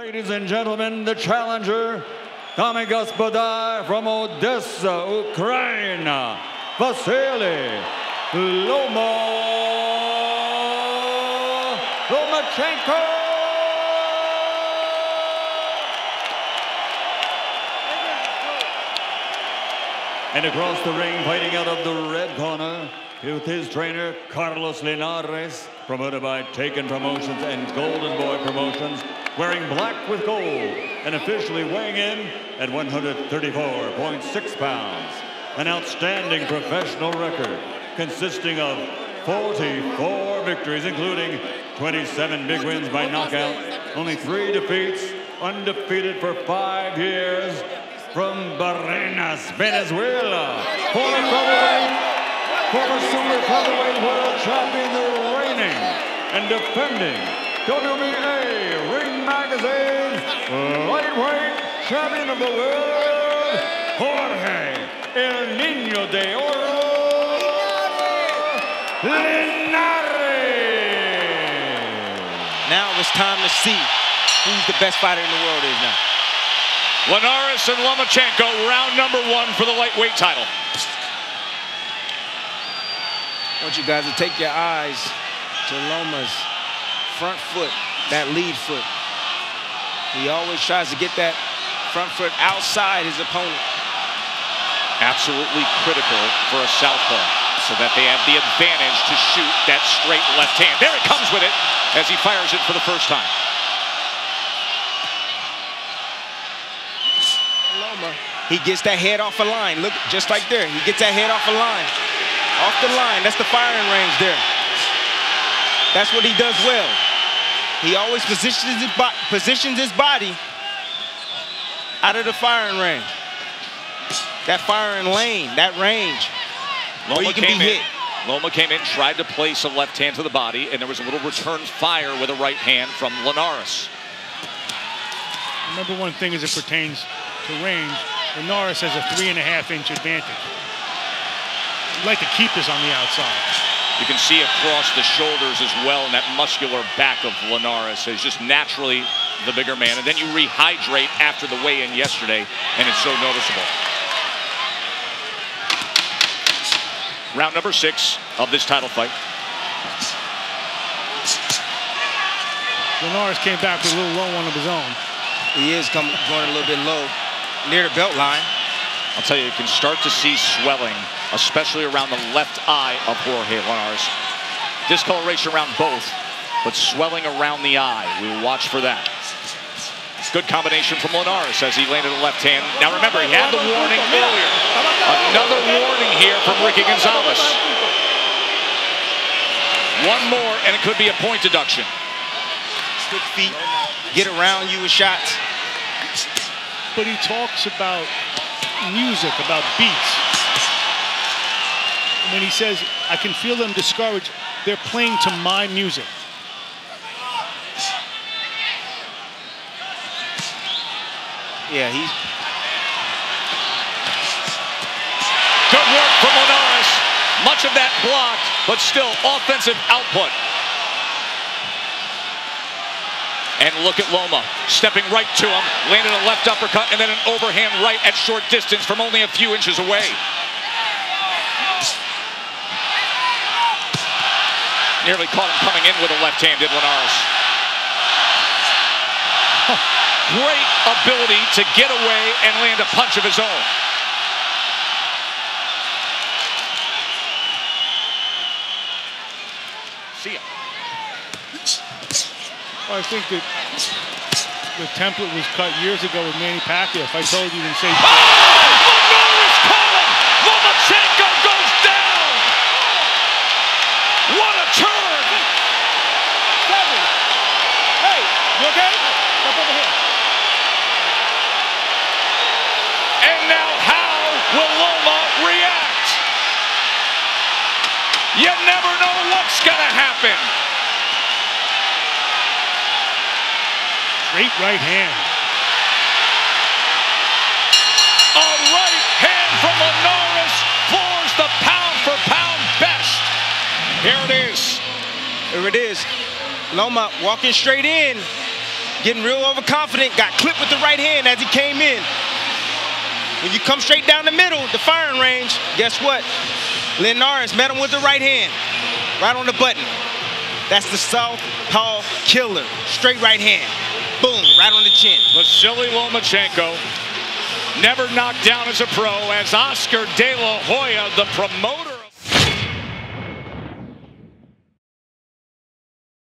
Ladies and gentlemen, the challenger, coming Gospodar from Odessa, Ukraine, Vasily Lomo Lomachenko. And across the ring, fighting out of the red corner, with his trainer, Carlos Linares, promoted by Teiken Promotions and Golden Boy Promotions, wearing black with gold and officially weighing in at 134.6 pounds. An outstanding professional record consisting of 44 victories, including 27 big wins by knockout, only three defeats, undefeated for five years, from Barinas, Venezuela, former featherweight, former super featherweight world champion, reigning and defending WBA Ring Magazine lightweight champion of the world, Jorge El Nino de Oro Linares. Now it's time to see who's the best fighter in the world is now. Linares and Lomachenko, round number one for the lightweight title. I want you guys to take your eyes to Loma's front foot, that lead foot. He always tries to get that front foot outside his opponent. Absolutely critical for a southpaw so that they have the advantage to shoot that straight left hand. There it comes with it as he fires it for the first time. Loma, he gets that head off a line. Look, just like there. He gets that head off a line. Off the line. That's the firing range there. That's what he does well. He always positions his, positions his body out of the firing range. That firing lane, that range, Loma where you can came be in. hit. Loma came in, tried to place a left hand to the body, and there was a little return fire with a right hand from Linares. Number one thing as it pertains to range, Linares has a three and a half inch advantage. You'd like to keep this on the outside. You can see across the shoulders as well and that muscular back of Linares is just naturally the bigger man. And then you rehydrate after the weigh-in yesterday, and it's so noticeable. Round number six of this title fight. Linares came back with a little low one of his own. He is coming, going a little bit low near the belt line. I'll tell you, you can start to see swelling, especially around the left eye of Jorge Linares. Discoloration around both, but swelling around the eye. We will watch for that. Good combination from Linares as he landed a left hand. Now remember, he had the warning earlier. Another warning here from Ricky Gonzalez. One more, and it could be a point deduction. Quick feet, get around you with shots. But he talks about music, about beats. When he says, I can feel them discouraged, they're playing to my music. Yeah, he's Good work from Linares. Much of that blocked, but still offensive output. And look at Loma, stepping right to him, landed a left uppercut, and then an overhand right at short distance from only a few inches away. Nearly caught him coming in with a left hand, did Linares. Great ability to get away and land a punch of his own. See ya. Well, I think that the template was cut years ago with Manny Pacquiao. If I told you to say, Oh! Linares caught him! Lomachenko goes down! Turn! hey, you okay? Step over here. And now how will Loma react? You never know what's gonna happen. Great right hand. Here it is. Here it is. Loma walking straight in. getting real overconfident, got clipped with the right hand as he came in. When you come straight down the middle, the firing range, guess what? Linares met him with the right hand, right on the button. That's the southpaw killer, straight right hand. Boom, right on the chin. Vasily Lomachenko never knocked down as a pro as Oscar De La Hoya, the promoter